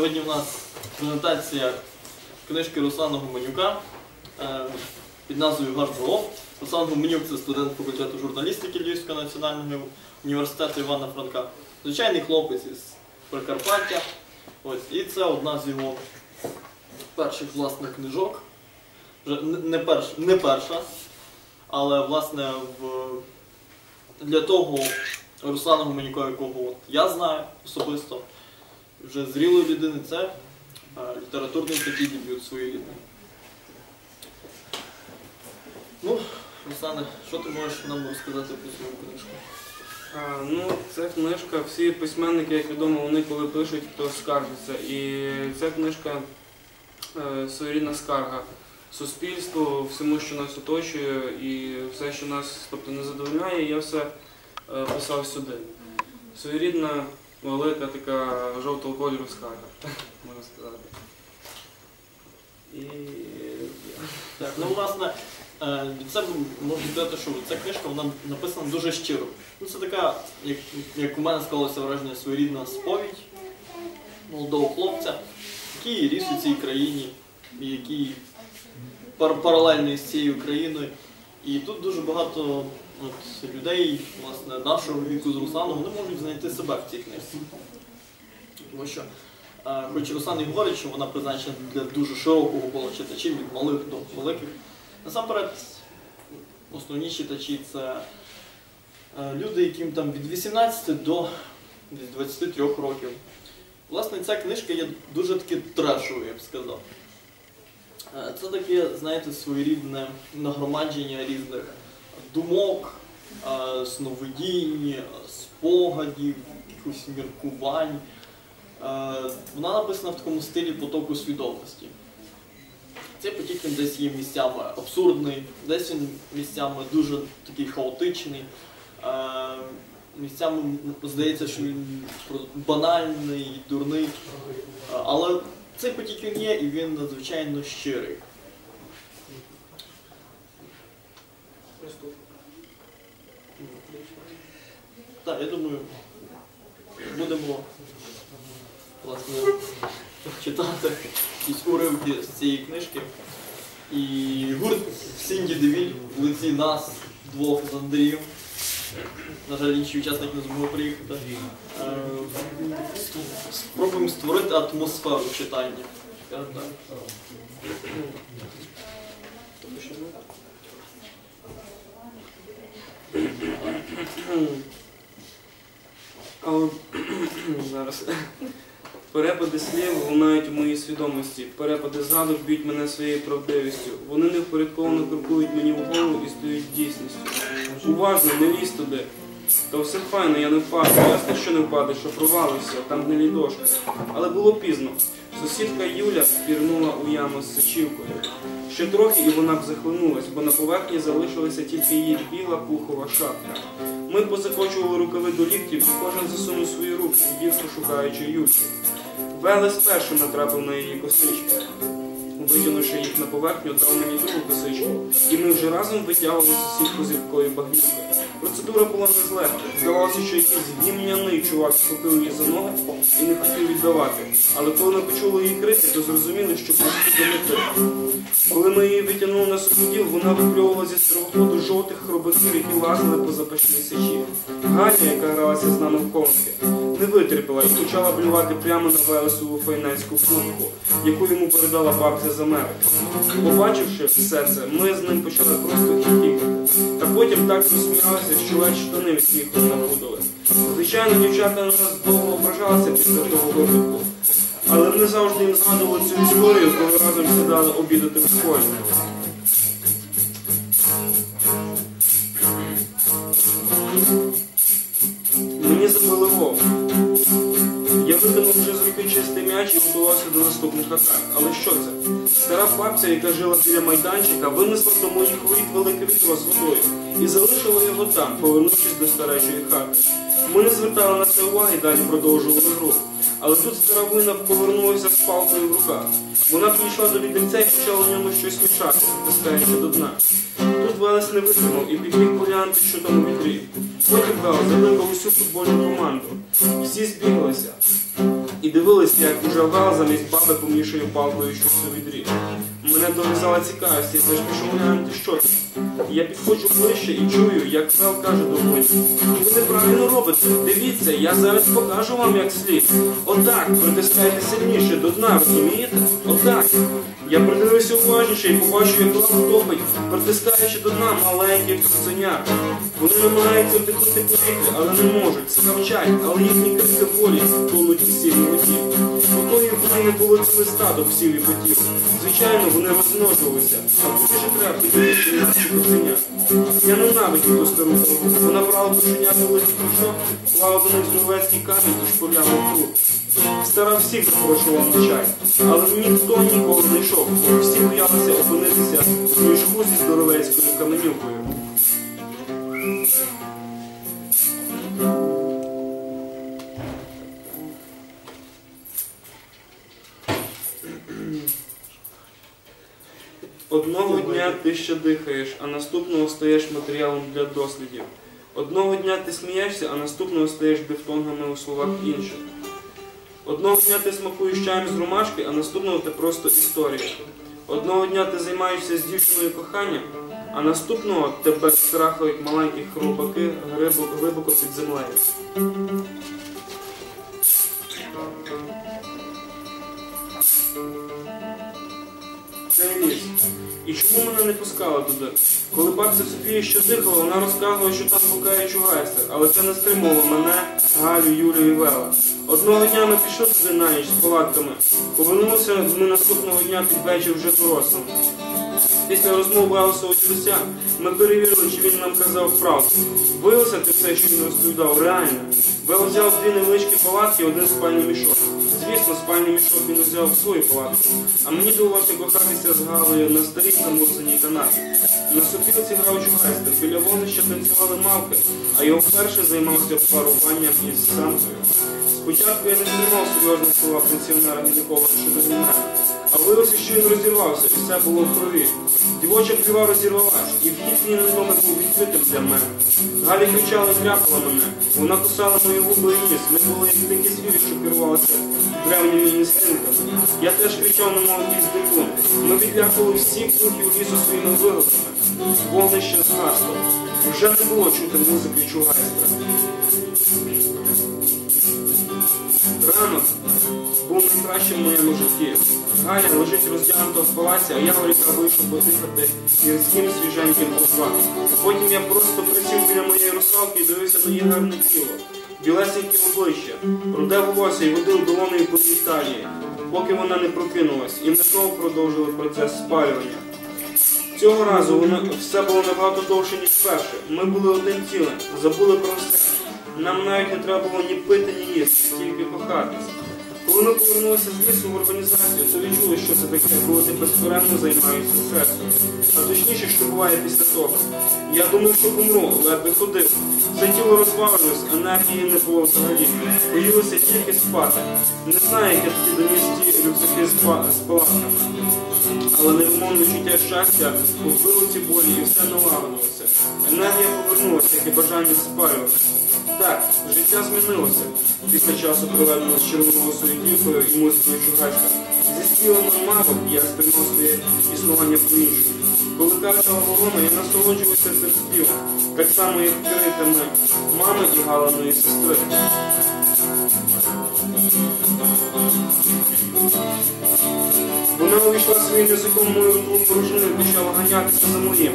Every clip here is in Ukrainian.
Сьогодні в нас презентація книжки Руслана Гуменюка е, під назвою Гарбро. Руслан Гуменюк це студент факультету журналістики Львівського національного університету Івана Франка. Звичайний хлопець із Прикарпаття. І це одна з його перших власних книжок. Вже не- не, перш, не перша, але власне для того Руслана Гуменюка, якого я знаю особисто, вже зрілої людини, це е, літературний такий дебют своєрідний. Ну, Руслане, що ти можеш нам розказати про свою книжку? А, ну, ця книжка, всі письменники, як відомо, вони коли пишуть, то скаржаться. І ця книжка е, своєрідна скарга суспільству, всьому, що нас оточує, і все, що нас тобто, не задовольняє, я все е, писав сюди. Своєрідна, велика така жовтого кольору скарга, можна сказати. І Так, ну власне, е, від себе можу сказати, що ця книжка вона написана дуже щиро. Ну, це така, як, як у мене склалося враження, своєрідна сповідь молодого хлопця, який ріс у цій країні, який пар- паралельно із цією країною. І тут дуже багато от, людей, власне, нашого віку з Русланом, вони можуть знайти себе в цій книжці. Тому що Е, Хоч Руслан і говорить, що вона призначена для дуже широкого кола читачів, від малих до великих. Насамперед, основні читачі це е, люди, яким там від 18 до 23 років. Власне, ця книжка є дуже таки трешовою, я б сказав. Е, Це таке, знаєте, своєрідне нагромадження різних думок, е, сновидінь, спогадів, якихось міркувань. Е, Вона написана в такому стилі потоку свідомості. Цей потік він десь є місцями абсурдний, десь він місцями дуже такий хаотичний. Е, Місцями здається, що він банальний, дурний. Е, Але цей потік він є і він надзвичайно щирий. Так, я думаю, будемо власне читати якісь уривки з цієї книжки. І гурт Сінді Девіль в лиці нас, двох з Андрієм. На жаль, інші учасники не змогли приїхати. Е, Спробуємо створити атмосферу читання. так. Але зараз. Перепади слів лунають у моїй свідомості, перепади згадок б'ють мене своєю правдивістю. Вони невпорядковано крокують мені в голову і стають дійсністю. Уважно, не лізь туди. Та все файно, я не впаду. Ясно, що не впадеш, що провалився, там гнилі дошки. Але було пізно. Сусідка Юля пірнула у яму з сечівкою. Ще трохи і вона б захлинулась, бо на поверхні залишилася тільки її біла пухова шапка. Ми позакочували рукави до ліктів, і кожен засунув свої руки, дівку шукаючи Юльку. Велес першим натрапив на її косички. Витягнувши їх на поверхню, дав мені другу косичку, і ми вже разом витягували сусідку усіх рідкої багнюки. Процедура була не з легких. Здавалося, що якийсь гімняний чувак схопив її за ноги і не хотів віддавати. Але коли ми почули її крики, то зрозуміли, що просто домети. Коли ми її витягнули на суходіл, вона випльовувала зі стравоходу жовтих хробаків, які лазили по запашній сечі. Галя, яка гралася з нами в конки, не витерпіла і почала блювати прямо на Велесову файнецьку куртку, яку йому передала бабця з Америки. Побачивши все це, ми з ним почали просто хіхікати. Та потім так розсміялися, що не штани від знаходили. Звичайно, дівчата на нас довго ображалися після того випадку. Але ми завжди їм згадували цю історію, коли разом сідали обідати в школі. Наступних атак. Але що це? Стара бабця, яка жила біля майданчика, винесла до моїх воріт велике відро з водою і залишила його там, повернувшись до старечої хати. Ми не звертали на це уваги далі продовжували гру. Але тут стара вина повернулася з палкою в руках. Вона підійшла до вітерця і почала в ньому щось мішати, притискаючи до дна. Тут Велес не витримав і підбіг поглянути, що там у вітрі. Потім Велес закликав усю футбольну команду. Всі збіглися. І дивилися, як уже замість баби помішує палкою щось у відрі. Мене дорізала цікавість, я теж пішов глянути, що. Я підходжу ближче і чую, як Вел каже до. Ви неправильно робите. Дивіться, я зараз покажу вам як слід. Отак, притискайте сильніше до дна, розумієте? Отак. Я придивився уважніше і побачив, як Вел топить, притискаючи до дна маленьких цуценят. Вони намагаються вдихнути повітря, але не можуть, скавчать, але їхні крики волі тонуть у сірій воді. Такої вони не було ціле стадо псів і котів. Звичайно, вони розмножувалися, а подивитися наші кошенят? Я ненавидів ту стару дорогу. Вона брала кошенят у великий кружок, клала до них здоровецький камінь і шпурляла в круг. Стара всіх запрошувала на чай, але ніхто ніколи не йшов, всі боялися опинитися в мішку зі здоровецькою каменюкою. Одного дня ти ще дихаєш, а наступного стаєш матеріалом для дослідів. Одного дня ти смієшся, а наступного стаєш дифтонгами у словах інших. Одного дня ти смакуєш чаєм з ромашки, а наступного ти просто історія. Одного дня ти займаєшся з дівчиною коханням, а наступного тебе страхають маленькі хробаки глибоко, глибоко під землею. Не пускали туди? Коли бабця Софія ще дихала, вона розказувала, що там гукає чугайстер, але це не стримувало мене, Галю, Юлю і Вела. Одного дня ми пішли туди на ніч з палатками. Повернулися ми наступного дня під вечір вже дорослим. Після розмов Велеса дідуся ми перевірили, чи він нам казав правду. Виявилося те все, що він розповідав, реально. Вел взяв дві невеличкі палатки один спальний мішок. Звісно, спальний мішок він взяв в свою палатку. А мені довелося кохатися з Галею на старій замурзаній канаті. На сопілці грав чугайстер, біля вогнища танцювали мавки, а я вперше займався паруванням із самкою. Спочатку я не сприймав серйозні слова пенсіонера Мілякова щодо мене, а виявилося, що він розірвався, і все було в крові. Дівоча пліва розірвалась, і вхід її номер був відкритим для мене. Галя кричала і тряпала мене. Вона кусала мої губи і ніс. Ми були як дикі звірі, що керувалися древніми інстинктами. Я теж кричав на мов із дикун. Ми відлякували всіх духів лісу своїми вигуками. Вогнище згасло. Вже не було чути музики чугайстра. Ранок був найкращим в моєму житті. Галя лежить роздягнута в палаці, а я горіка вийшов подихати гірським свіженьким озвам. Потім я просто присів біля моєї русалки і дивився на її гарне тіло. Білесеньке обличчя, руде волосся і водив долоною по її талії, поки вона не прокинулась, і ми знову продовжили процес спалювання. Цього разу воно все було набагато довше, ніж перше. Ми були одним цілим, забули про все. Нам навіть не треба було ні пити, ні їсти, тільки кохатись. Коли ми повернулися з лісу в урбанізацію, то відчули, що це таке, коли ти безперервно займаєшся сексом. А точніше, що буває після того. Я думав, що помру, ледве ходив. Все тіло розвалилось, енергії не було взагалі. Хотілося тільки спати. Не знаю, як я тоді доніс рюкзаки з па- палатками. Але невимовне відчуття щастя вбило ці болі і все налагодилося. Енергія повернулася, як і бажання спалювати. Так, життя змінилося після часу проведеного з червоновосою дівкою і музикою чугайська. Зі співами мавок я сприймав існування по-іншому. Коли картала ворона, я насолоджувався цим співом, так само, як криками мами і Галаної сестри. Вона увійшла своїм язиком мою порожнину і почала ганятися за моїм.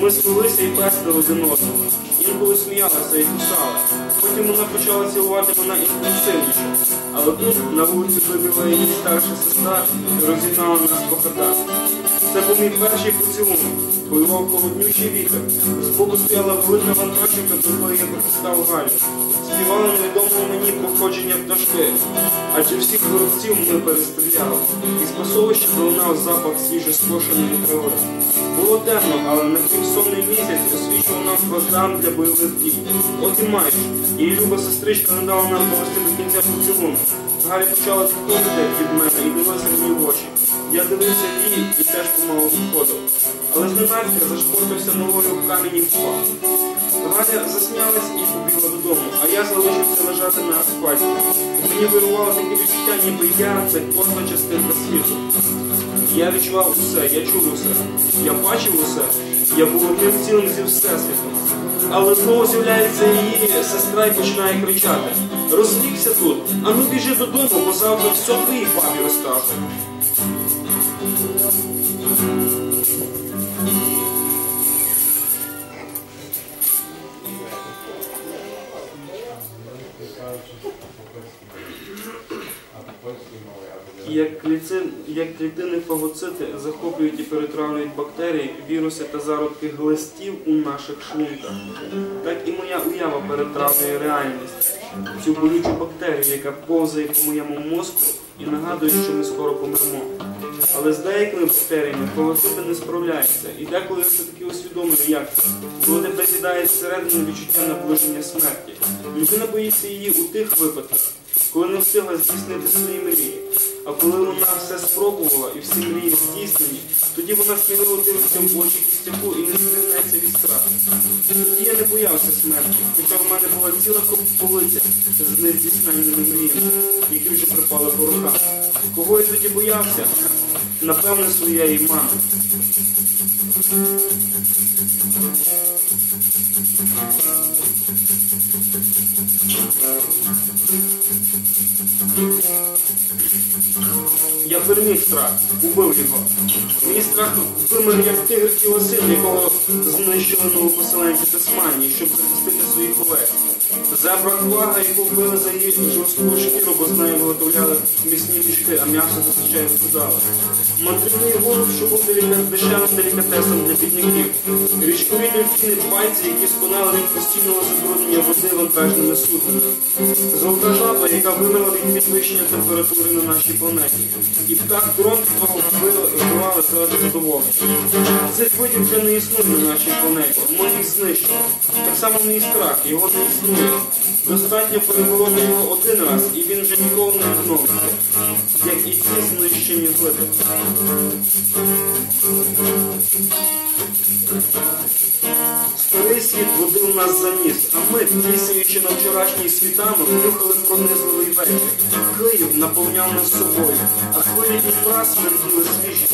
Ми сплелися і пестили один одного. Інколи сміялася і кусала. Потім вона почала цілувати мене інтенсивніше. Але тут на вулиці вибігла її старша сестра і розігнала нас по хатах. Це був мій перший поцілунок. Поював холоднючий вітер. Збоку стояла велика вантажівка, до якої я притискав Галю. Співали невідомого мені походження пташки. Адже всіх горобців ми перестріляли. Із пасовища долинав запах свіжоскошеної трави. Було темно, але напівсонний місяць освічував нам плацдарм для бойових дій. От і майже. Її люба сестричка не дала нам довести до кінця поцілунку. Галя почала відходити від мене і дивилася мені в очі. Я дивився її і теж помалу відходив. Але зненацька зашпортився ногою в камені впав. Галя засміялась і побігла додому, а я залишився лежати на асфальті. Мені вирувало таке відчуття, ніби я це кожна частинка світу. Я відчував усе, я чув усе, я бачив усе, я був одним цілим зі всесвітом. Але знову з'являється її сестра і починає кричати: Розлігся тут, а ну біжи додому, бо завтра все твої папі розкажу. Як, кліцин, як клітини фагоцити захоплюють і перетравлюють бактерії, віруси та зародки глистів у наших шлунках, так і моя уява перетравлює реальність, цю болючу бактерію, яка повзає по моєму мозку і нагадує, що ми скоро помремо. Але з деякими бактеріями фагоцити не справляються. І деколи я все-таки усвідомлюю, як це. Коли тебе з'їдає зсередини відчуття наближення смерті. Людина боїться її у тих випадках, коли не встигла здійснити свої мрії. А коли вона все спробувала і всі мрії здійснені, тоді вона сміливо дивиться в очі кістяку і не зміниться від страху. Тоді я не боявся смерті, хоча в мене була ціла полиця з нездійсненними мріями, які вже припали по руках. Кого я тоді боявся? Напевне, своєї мами. Я переміг страх, убив його. Мій страх вимер як тигр тілосин, якого знищили новопоселенці Тасманії, щоб захистити своїх колег. Зебра квага, яку вбили за її жорстку шкіру, бо з нею виготовляли місні мішки, а м'ясо зазвичай викидали. Мандрівний голуб, що був дешевим делікатесом для бідняків. Річкові дельфіни пальці, які сконали від постійного забруднення води вантажними суднами. Золота жаба, яка вимила від підвищення температури на нашій планеті. І птах вбили- вбивали заради задоволення. Цих видів вже не існує на нашій планеті. Ми їх знищили. Так само мій страх, його не існує. Достатньо перебороти його один раз, і він вже ніколи не відновиться. Як і ті знищені види. Старий світ водив нас за ніс, а ми, тісяючи на вчорашній світанок, нюхали пронизливий вечір. Київ наповняв нас собою, а хвилі Дніпра смерділи свіжі.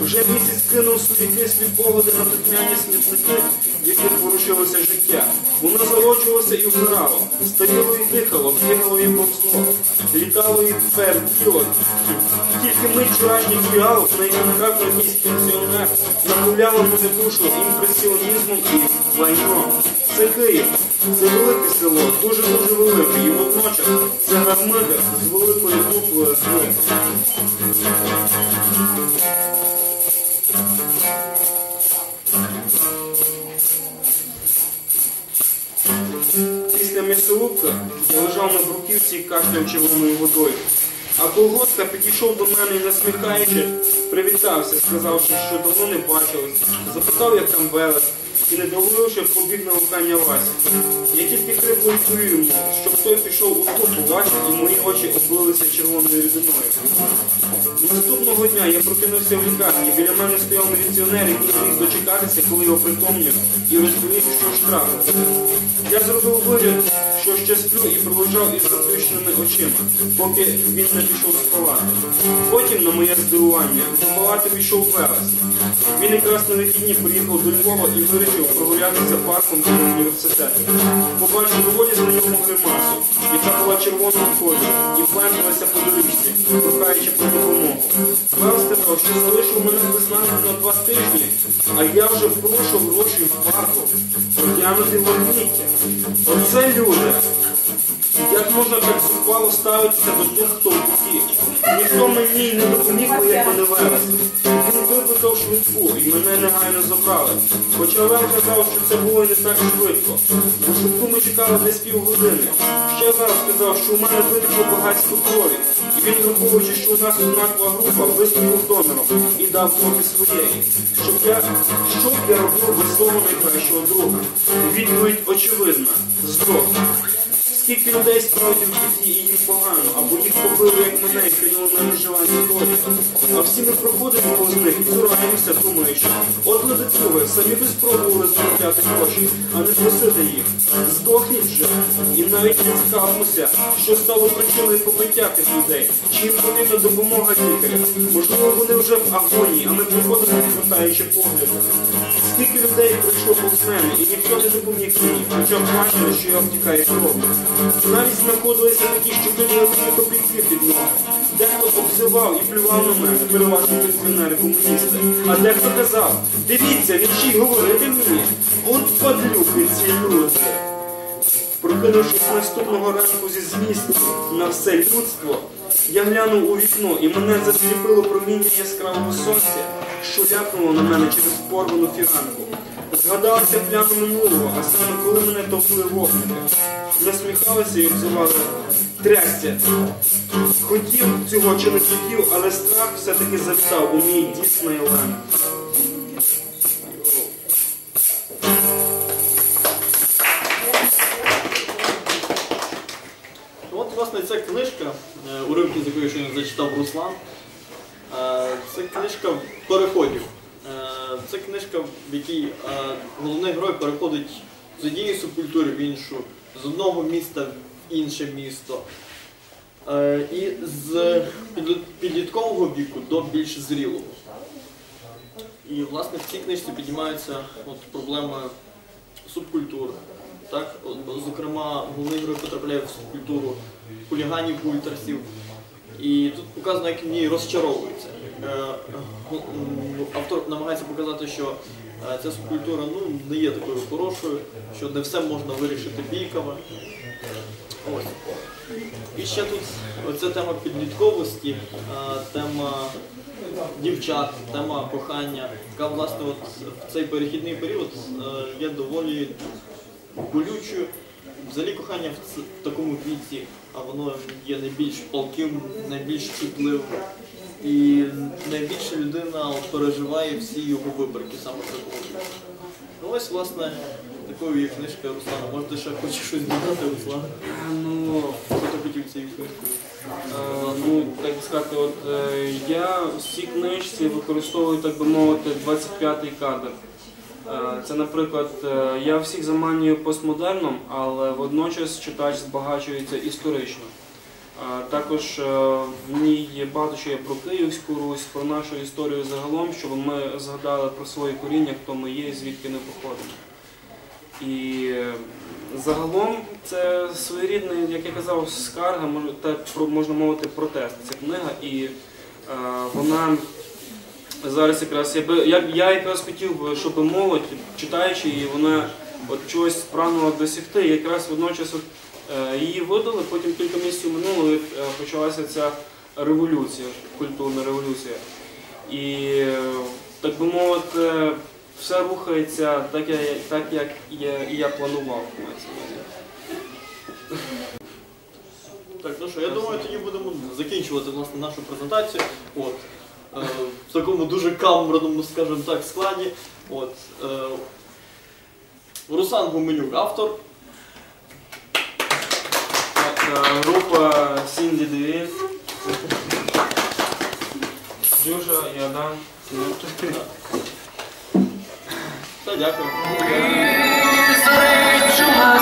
Вже місяць кинув свої кислі погляди на духмяні смітники, в яких ворушилося життя. Воно зароджувалося і вмирало, старіло і дихало, бігало і повзло, літало і перділо. Тільки мить вчорашніх фіалок, на грав якийсь пенсіонер, нагуляла мою душу імпресіонізмом і лайном. Це Київ, це велике село, дуже-дуже велике, і водночас це гармида з великої букви Г. я лежав на бруківці і кашляв червоною водою. А колготка підійшов до мене і насміхаючи, привітався, сказавши, що давно не бачились, запитав, як там Велес, і не договоривши, побіг на гукання Васі. Я тільки крикнув відповів йому, щоб той пішов у ту побачив, і мої очі облилися червоною рідиною. Наступного дня я прокинувся в лікарні. Біля мене стояв міліціонер, який міг дочекатися, коли його притомнів, і розповів, що трапилося. Я зробив вигляд, що ще сплю і пролежав із заплющеними очима, поки він не пішов з палати. Потім, на моє здивування, до палати пішов Велес. Він якраз на вихідні приїхав до Львова і вирішив прогулятися парком до університету. Побачив доволі знайому гримасу, яка була червоного кольору, і пленталася по доріжці, прохаючи про допомогу. Велес сказав, що залишив мене без на два тижні, а я вже прошу гроші в парку протягнути логніття. Оце люди. Як можна так зухвало ставитися до тих, хто в буті? Ніхто мені не допоміг, бо я мене. Він викликав швидку і мене негайно забрали. Хоча Лев казав, що це було не так швидко. Бо швидку ми чекали десь півгодини. Ще Лев сказав, що у мене виникло багатство крові. І він, враховуючи, що у нас однакова група, виступив донором і дав крові своєї. Щоб я, що б я робив без свого найкращого друга? Відповідь очевидна. Здох. Скільки людей справді в житті і їм погано, або їх побили, як мене, і кинули на виживання долі. А всі ми проходимо повз них і цураємося, думаючи, от ви до цього, самі би спробували заробляти гроші, а не просити їх. Здохніть же. І навіть не цікавимося, що стало причиною побиття тих людей, чи їм потрібна допомога лікаря. Можливо, вони вже в агонії, а ми приходимо, звертаючи погляди. Скільки людей прийшло повз мене, і ніхто не допоміг мені, хоча б бачили, що я втікаю кров. Навіть знаходилися такі, що кинули мені копійки під ноги. Дехто обзивав і плював на мене, переважно пенсіонери комуністи. А дехто казав, дивіться, він ще говорити мені. От падлюки ці люди. Прокинувшись наступного ранку зі змісту на все людство, я глянув у вікно і мене засліпило проміння яскравого сонця, що ляпнуло на мене через порвану фіранку. Згадалася пляну минулого, а саме коли мене топили вогники. Насміхалися і обзивали трястя. Хотів цього чи не хотів, але страх все-таки завітав у мій дійсний лен. Ця книжка, е, уривки, з якої щойно зачитав Руслан. Е, Це книжка переходів. Е, Це книжка, в якій головний герой переходить з однієї субкультури в іншу, з одного міста в інше місто. І з підліткового віку до більш зрілого. І, власне, в цій книжці піднімаються от, проблеми субкультури. Так, зокрема, герой потрапляє в субкультуру хуліганів, ультрасів. І тут показано, як він розчаровується. Е, м, Автор намагається показати, що е, ця субкультура ну, не є такою хорошою, що не все можна вирішити бійками. Ось. І ще тут оця тема підлітковості, е, тема дівчат, тема кохання, яка власне от в цей перехідний період є доволі болючою. Взагалі кохання в в такому віці, а воно є найбільш палким, найбільш чутливим. І найбільше людина переживає всі його виборки саме в такому віці. Ну ось, власне, такою є книжка Руслана. Може, ти ще хочеш щось додати, Руслан? Ну, Що ти хотів цією книжкою? Е, Ну, так би сказати, от е, я в цій книжці використовую, так би мовити, 25-й кадр. Е, Це, наприклад, е, я всіх заманюю постмодерном, але водночас читач збагачується історично. Е, Також в ній є багато що є про Київську Русь, про нашу історію загалом, щоб ми згадали про свої коріння, хто ми є і звідки ми походимо. І загалом це своєрідний, як я казав, скарга, можна мовити протест. Ця книга, і вона зараз якраз я я, якраз хотів, би, щоб молодь, читаючи її, вона от чогось прагнула досягти. Якраз водночас от, е, її видали, потім кілька місяців минуло, і е, почалася ця революція, культурна революція. І е, так би мовити, все рухається так, я- так як я, і я планував. Так, ну що, я думаю, тоді будемо закінчувати власне нашу презентацію. От. Е, в такому дуже камерному, скажімо так, складі. От. Е, Руслан Гуменюк, автор. Так, е, група Сінді Девіт. Дюжа і Адам. Та дякую. Серед чума